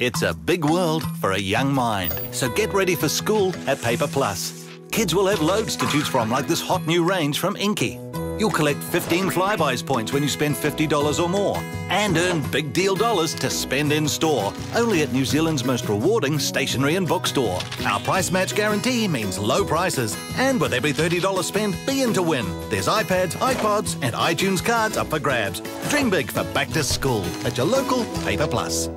It's a big world for a young mind, so get ready for school at Paper Plus. Kids will have loads to choose from, like this hot new range from Inky. You'll collect 15 Fly Buys points when you spend $50 or more, and earn big deal dollars to spend in store, only at New Zealand's most rewarding stationery and bookstore. Our price match guarantee means low prices, and with every $30 spent, be in to win. There's iPads, iPods, and iTunes cards up for grabs. Dream big for back to school at your local Paper Plus.